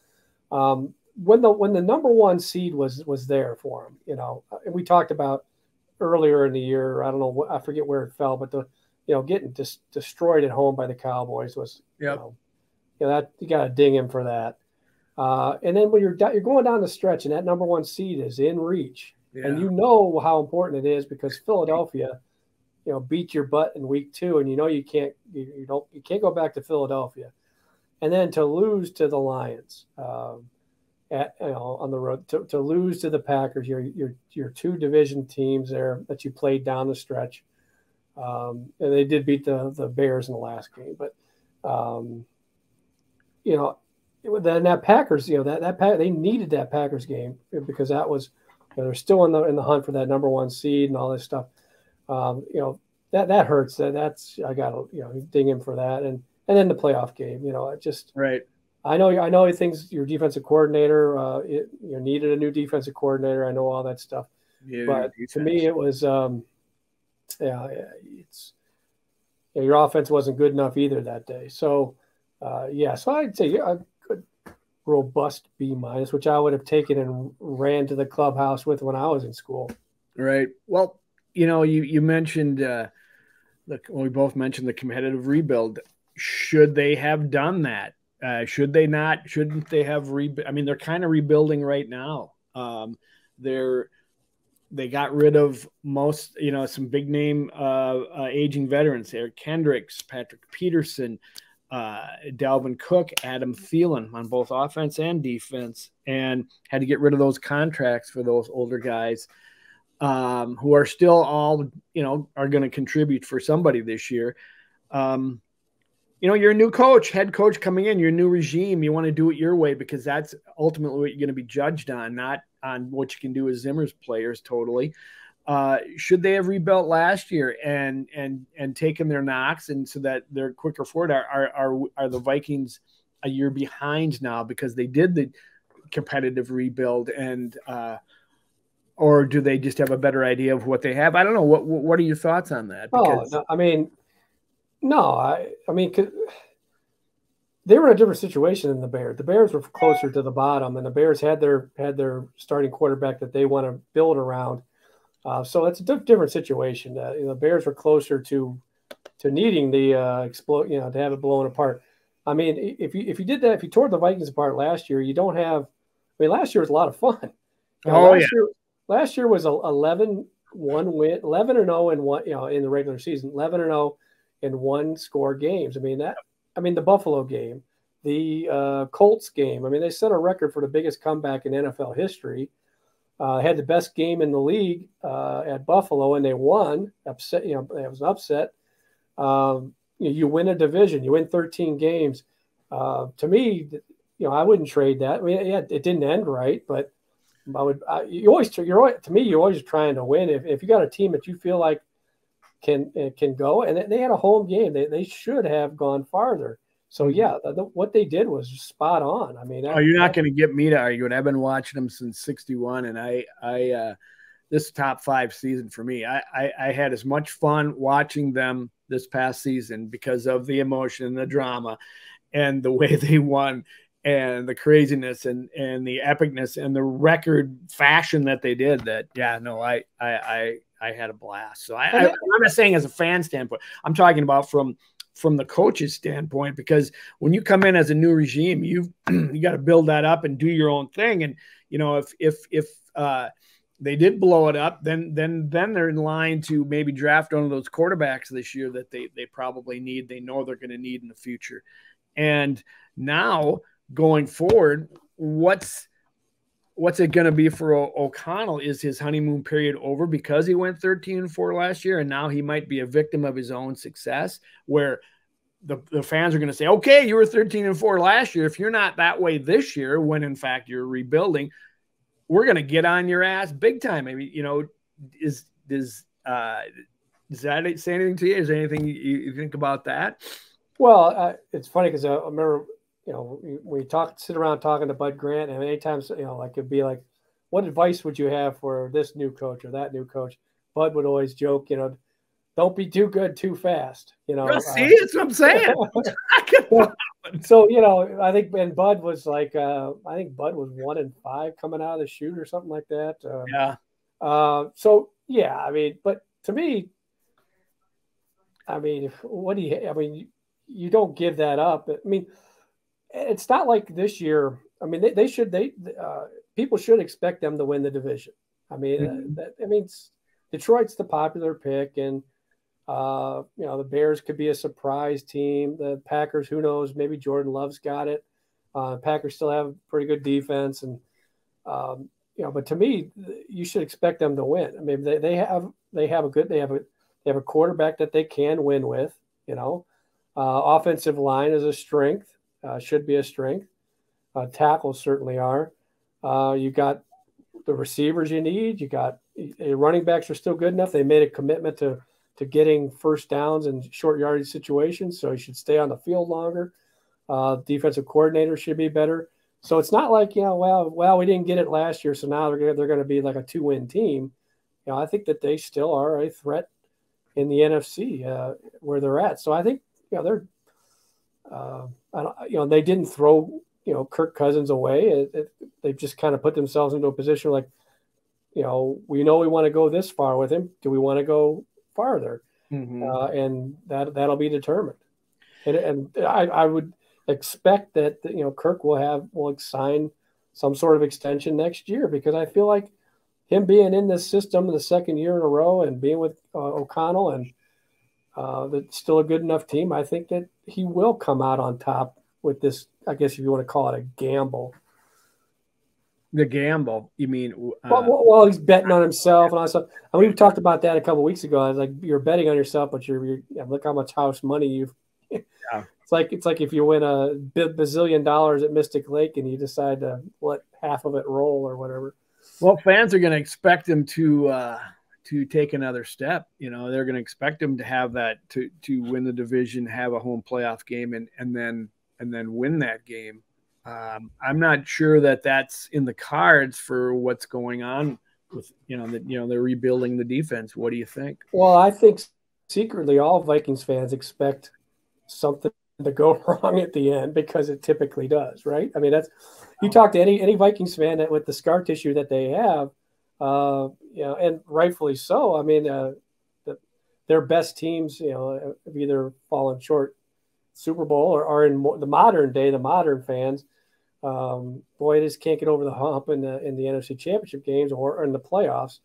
Um, when the when the number one seed was was there for him, you know, and we talked about earlier in the year. I don't know, I forget where it fell, but the you know getting dis- destroyed at home by the Cowboys was yep. you know, you know that you got to ding him for that. Uh, and then when you're you're going down the stretch and that number one seed is in reach, yeah. and you know how important it is because Philadelphia, you know, beat your butt in week two, and you know you can't you, you don't you can't go back to Philadelphia, and then to lose to the Lions, um, at you know on the road to, to lose to the Packers, your your your two division teams there that you played down the stretch, um, and they did beat the the Bears in the last game, but. Um, you know, then that Packers, you know, that that they needed that Packers game because that was you know, they're still in the in the hunt for that number one seed and all this stuff. Um, you know, that that hurts. That that's I got to you know ding him for that and and then the playoff game. You know, it just right. I know I know things. Your defensive coordinator, uh, it, you needed a new defensive coordinator. I know all that stuff. Yeah, but to me, it was um, yeah, it's yeah, your offense wasn't good enough either that day. So uh, yeah, so I'd say yeah, good robust B minus, which I would have taken and ran to the clubhouse with when I was in school. Right. Well, you know, you you mentioned uh, the well, we both mentioned the competitive rebuild. Should they have done that? Uh, should they not? Shouldn't they have re? I mean, they're kind of rebuilding right now. Um, they're they got rid of most, you know, some big name uh, uh, aging veterans. Eric Kendricks, Patrick Peterson, uh, Dalvin Cook, Adam Thielen on both offense and defense, and had to get rid of those contracts for those older guys um, who are still all, you know, are going to contribute for somebody this year. Um, you know, you're a new coach, head coach coming in, your new regime. You want to do it your way because that's ultimately what you're going to be judged on, not on what you can do as Zimmer's players totally. Uh, should they have rebuilt last year and and and taken their knocks and so that they're quicker forward? Are are are, are the Vikings a year behind now because they did the competitive rebuild and uh, or do they just have a better idea of what they have? I don't know. What what are your thoughts on that? Oh, because... Oh, no, I mean, no, I I mean. They were in a different situation than the Bears. The Bears were closer to the bottom, and the Bears had their had their starting quarterback that they want to build around uh, so it's a different situation. Uh, you know, the Bears were closer to to needing the uh, explode, you know, to have it blown apart. I mean, if you if you did that, if you tore the Vikings apart last year, you don't have. I mean, last year was a lot of fun. You know, oh last yeah. Year, last year was 11 one win, 11 and 0 in one, you know, in the regular season, 11 and 0 in one score games. I mean that. I mean the Buffalo game, the uh, Colts game. I mean they set a record for the biggest comeback in NFL history uh, had the best game in the league uh, at Buffalo, and they won. Upset, you know, it was an upset. Um, you, you, win a division, you win 13 games. Uh, to me, you know, I wouldn't trade that. I mean, yeah, it didn't end right, but I would. I, you always, you're to me, you're always trying to win. If, if you got a team that you feel like can can go, and they had a home game, they they should have gone farther. So yeah, the, the, what they did was spot on. I mean, that, oh, you're not going to get me to argue it. I've been watching them since '61, and I, I, uh, this top five season for me. I, I, I had as much fun watching them this past season because of the emotion, and the drama, and the <laughs> way they won, and the craziness and and the epicness and the record fashion that they did. That yeah, no, I, I, I, had a blast. So I, I, I'm not saying as a fan standpoint. I'm talking about from from the coach's standpoint because when you come in as a new regime you <clears throat> you got to build that up and do your own thing and you know if if if uh, they did blow it up then then then they're in line to maybe draft one of those quarterbacks this year that they they probably need they know they're going to need in the future and now going forward what's what's it going to be for o- O'Connell? Is his honeymoon period over because he went 13 and 4 last year and now he might be a victim of his own success where the, the fans are going to say, okay, you were 13 and 4 last year. If you're not that way this year, when in fact you're rebuilding, we're going to get on your ass big time. Maybe, you know, is, does, uh, does that say anything to you? Is there anything you, you think about that? Well, uh, it's funny because I remember you know, we, we talk, sit around talking to Bud Grant, and anytime, you know, like it'd be like, what advice would you have for this new coach or that new coach? Bud would always joke, you know, don't be too good too fast. You know, see, uh, that's what I'm saying. <laughs> <laughs> so you know, I think and Bud was like, uh, I think Bud was one and five coming out of the shoot or something like that. Uh, yeah. Uh, so yeah, I mean, but to me, I mean, what do you? I mean, you don't give that up. I mean, it's not like this year. I mean, they, they should they uh, people should expect them to win the division. I mean, mm-hmm. that, I mean, Detroit's the popular pick, and uh, you know the Bears could be a surprise team. The Packers, who knows? Maybe Jordan Love's got it. Uh, Packers still have pretty good defense, and um, you know, but to me, you should expect them to win. I mean, they, they have they have a good they have a they have a quarterback that they can win with. You know, uh, offensive line is a strength uh, should be a strength. Uh, tackles certainly are. Uh, you got the receivers you need. You got uh, running backs are still good enough. They made a commitment to to getting first downs in short yardage situations, so you should stay on the field longer. Uh, defensive coordinator should be better. So it's not like you know, well, well, we didn't get it last year, so now they're they're going to be like a two win team. You know, I think that they still are a threat in the NFC uh, where they're at. So I think you know they're uh, you know, they didn't throw, you know, Kirk Cousins away. It, it, they've just kind of put themselves into a position like, you know, we know we want to go this far with him. Do we want to go farther? Mm-hmm. Uh, and that that'll be determined. And, and I, I would expect that you know Kirk will have will sign some sort of extension next year because I feel like him being in this system the second year in a row and being with uh, O'Connell and uh, that's still a good enough team. I think that he will come out on top with this. I guess if you want to call it a gamble. The gamble, you mean? Uh, well, well, he's betting on himself and all that stuff. And we talked about that a couple weeks ago. I was like, you're betting on yourself, but you're, you're look how much house money you've. <laughs> Yeah. It's like it's like if you win a bazillion dollars at Mystic Lake and you decide to let half of it roll or whatever. Well, fans are going to expect him to uh, to take another step. You know, they're going to expect them to have that to to win the division, have a home playoff game, and and then and then win that game. Um, I'm not sure that that's in the cards for what's going on with you know that you know they're rebuilding the defense. What do you think? Well, I think secretly all Vikings fans expect something to go <laughs> wrong at the end because it typically does, right? I mean, that's you talk to any any Vikings fan that with the scar tissue that they have uh, you know, and rightfully so. I mean, uh, the, their best teams, you know, have either fallen short Super Bowl or are in mo- the modern day, the modern fans. Um, boy, just can't get over the hump in the in the NFC Championship games or, or in the playoffs.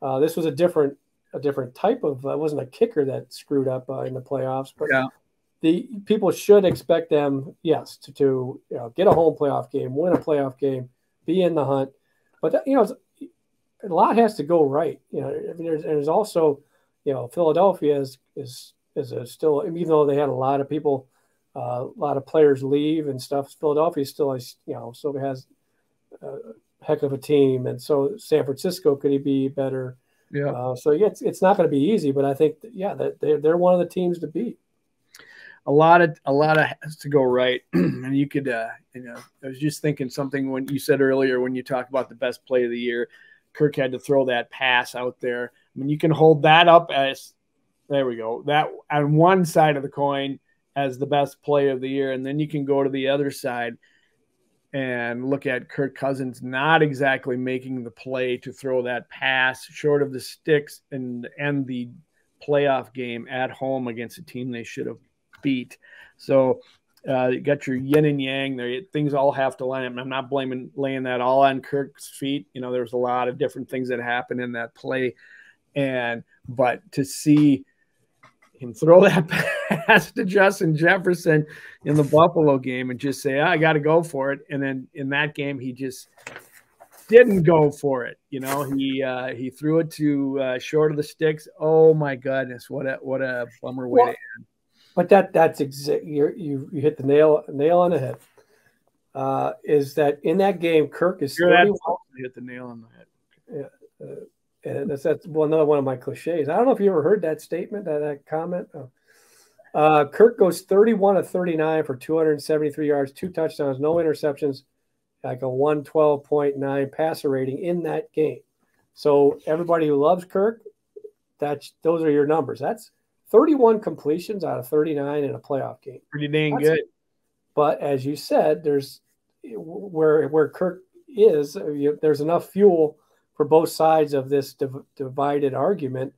Uh, this was a different a different type of. Uh, it wasn't a kicker that screwed up uh, in the playoffs, but yeah. the people should expect them, yes, to, to you know, get a home playoff game, win a playoff game, be in the hunt. But you know, a lot has to go right. You know, I mean, there's, there's also, you know, Philadelphia is is is a still even though they had a lot of people, uh, a lot of players leave and stuff. Philadelphia still has, you know, still has a heck of a team, and so San Francisco could he be better? Yeah. Uh, so yeah, it's, it's not going to be easy, but I think yeah that they're they're one of the teams to beat. a lot of a lot of has to go right, <clears throat> and you could, uh, you know, I was just thinking something when you said earlier when you talked about the best play of the year, Kirk had to throw that pass out there. I mean, you can hold that up as there we go. That on one side of the coin as the best play of the year, and then you can go to the other side and look at Kirk Cousins not exactly making the play to throw that pass short of the sticks and end the playoff game at home against a team they should have beat. So uh, you got your yin and yang there. Things all have to line up. I'm not blaming laying that all on Kirk's feet. You know, there's a lot of different things that happen in that play, and but to see him throw <laughs> that pass to Justin Jefferson in the Buffalo game and just say, oh, I got to go for it. And then in that game, he just didn't go for it. You know, he uh, he threw it to uh, short of the sticks. Oh my goodness, what a what a bummer way well, to end. But that that's exact. You you hit the nail nail on the head. Uh, is that in that game? Kirk is You're 31. hit the nail on the head. Yeah, uh, and that's that's well another one of my cliches. I don't know if you ever heard that statement, that, that comment. Oh. Uh, Kirk goes 31 of 39 for 273 yards, two touchdowns, no interceptions, like a 112.9 passer rating in that game. So everybody who loves Kirk, that's those are your numbers. That's 31 completions out of 39 in a playoff game. Pretty dang that's, good. But as you said, there's where where Kirk is, you, there's enough fuel for both sides of this div- divided argument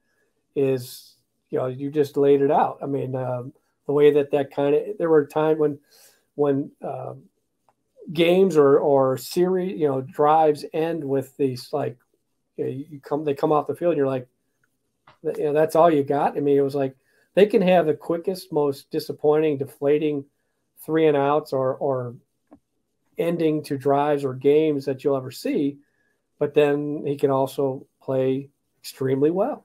is you know you just laid it out i mean um, the way that that kind of there were times when when um, games or or series you know drives end with these like you, know, you come they come off the field and you're like you know that's all you got i mean it was like they can have the quickest most disappointing deflating three and outs or or ending to drives or games that you'll ever see but then he can also play extremely well.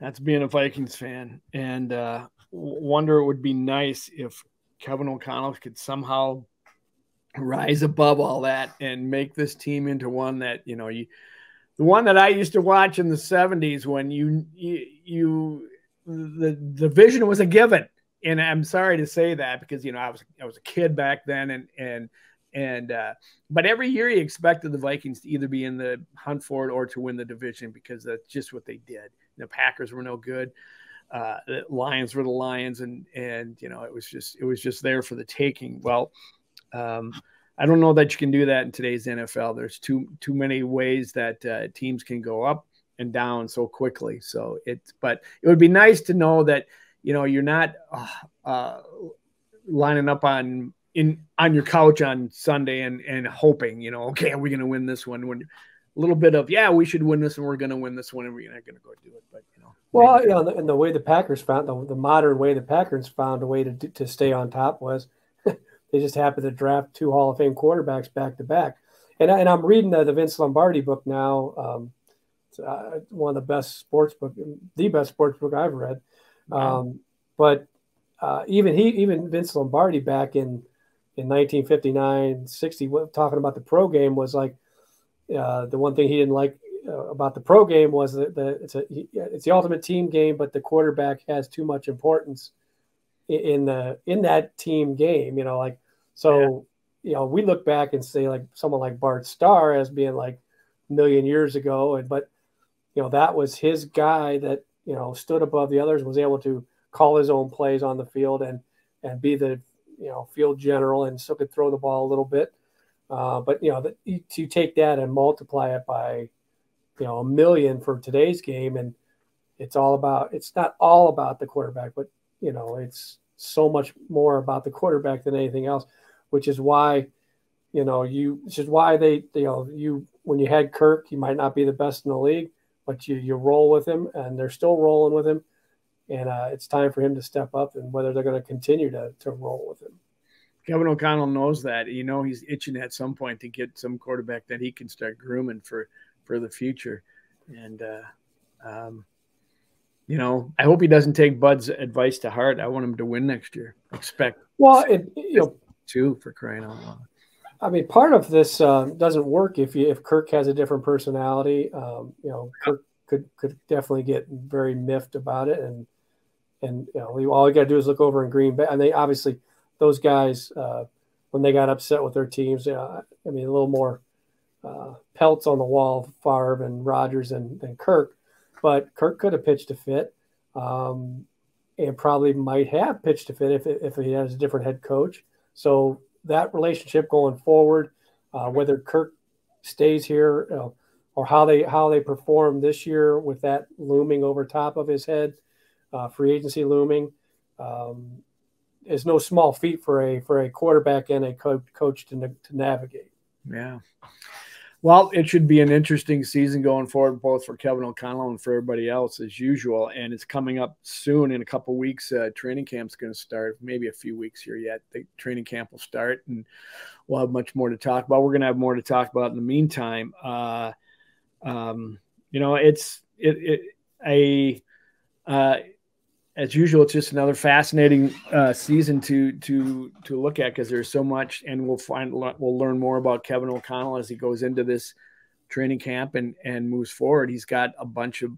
That's being a Vikings fan, and uh, wonder it would be nice if Kevin O'Connell could somehow rise above all that and make this team into one that you know you the one that I used to watch in the 70s when you you, you the the vision was a given and I'm sorry to say that because you know I was I was a kid back then and and and uh, but every year you expected the Vikings to either be in the hunt for it or to win the division because that's just what they did. The Packers were no good. Uh, the Lions were the Lions, and and you know it was just it was just there for the taking. Well, um, I don't know that you can do that in today's NFL. There's too too many ways that uh, teams can go up and down so quickly. So it's but it would be nice to know that you know you're not uh, uh lining up on in on your couch on Sunday and and hoping, you know, okay, are we going to win this one? When a little bit of yeah, we should win this and we're going to win this one and we're not going to go do it, but you know. Well, you know, and the way the Packers found the, the modern way the Packers found a way to to stay on top was <laughs> they just happened to draft two Hall of Fame quarterbacks back to back. And, and I'm reading the, the Vince Lombardi book now. Um, uh, one of the best sports book, the best sports book I've read. Um, but uh, even he, even Vince Lombardi back in in 1959, 60, talking about the pro game was like uh, the one thing he didn't like uh, about the pro game was that the, it's a it's the ultimate team game, but the quarterback has too much importance in, the in that team game. You know, like so. Yeah. You know, we look back and say like someone like Bart Starr as being like a million years ago, and but you know that was his guy that you know stood above the others, was able to call his own plays on the field and and be the you know field general and still could throw the ball a little bit. Uh, but you know, the, you take that and multiply it by you know a million for today's game, and it's all about. It's not all about the quarterback, but you know, it's so much more about the quarterback than anything else, which is why you know you. Which is why they you know you when you had Kirk, you might not be the best in the league, but you you roll with him, and they're still rolling with him and uh, it's time for him to step up and whether they're going to continue to to roll with him. Kevin O'Connell knows that. You know, he's itching at some point to get some quarterback that he can start grooming for for the future. And uh, um, you know, I hope he doesn't take Bud's advice to heart. I want him to win next year. Expect well, it, you know, two for crying out loud. I mean, part of this uh, doesn't work if you if Kirk has a different personality. Um, you know, Kirk could could definitely get very miffed about it, and and you know, all you got to do is look over in Green Bay, and they obviously those guys uh, when they got upset with their teams, uh, I mean, a little more uh, pelts on the wall, Favre and Rodgers and, and Kirk, but Kirk could have pitched a fit. Um, and probably might have pitched a fit if, if he has a different head coach. So that relationship going forward, uh, whether Kirk stays here, know, or how they how they perform this year with that looming over top of his head, uh, free agency looming, um, is no small feat for a for a quarterback and a co- coach to, to navigate. Yeah. Well, it should be an interesting season going forward, both for Kevin O'Connell and for everybody else, as usual. And it's coming up soon in a couple weeks. Uh, training camp's going to start, maybe a few weeks here yet. The training camp will start, and we'll have much more to talk about. We're going to have more to talk about in the meantime. Uh, um, you know, it's it, it a uh, as usual, it's just another fascinating uh, season to to to look at because there's so much, and we'll find we'll learn more about Kevin O'Connell as he goes into this training camp and and moves forward. He's got a bunch of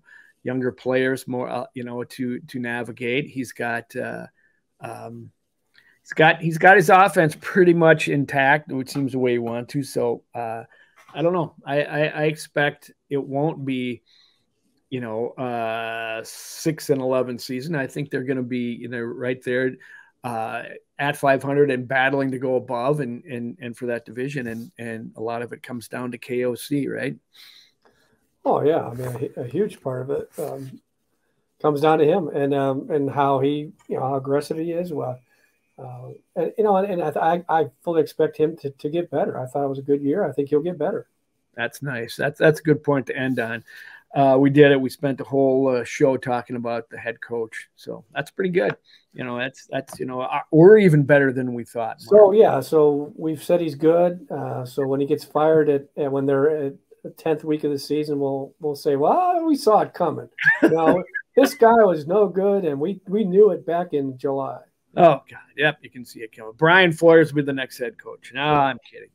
younger players, more uh, you know, to to navigate. He's got uh, um, he's got he's got his offense pretty much intact, which seems the way he wants to. So uh, I don't know. I, I I expect it won't be you know, uh, six and eleven season. I think they're going to be, you know, right there uh, at 500 and battling to go above and and and for that division. And and a lot of it comes down to KOC, right? Oh yeah, I mean a, a huge part of it um, comes down to him and um, and how he, you know, how aggressive he is. Well, uh, and you know, and, and I, I fully expect him to, to get better. I thought it was a good year. I think he'll get better. That's nice. That's that's a good point to end on uh, we did it. We spent the whole uh, show talking about the head coach, so that's pretty good. You know, that's that's you know uh, we're even better than we thought. Mark. So yeah, so we've said he's good. Uh, so when he gets fired at, at when they're at the tenth week of the season, we'll we'll say, well, we saw it coming. You know, <laughs> this guy was no good, and we we knew it back in July. Oh God, yep, you can see it coming. Brian Flores will be the next head coach. No, I'm kidding.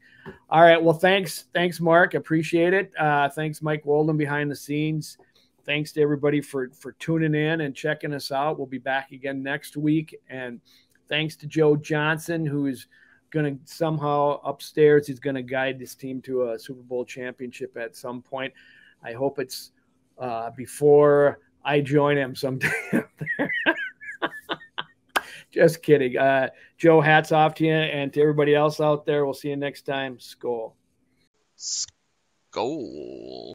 All right. Well, thanks. Thanks, Mark. Appreciate it. Uh, thanks, Mike Walden behind the scenes. Thanks to everybody for for tuning in and checking us out. We'll be back again next week. And thanks to Joe Johnson, who is going to somehow upstairs, he's going to guide this team to a Super Bowl championship at some point. I hope it's uh, before I join him someday. <laughs> Just kidding. Uh, Joe, hats off to you and to everybody else out there. We'll see you next time. Skol. Skol.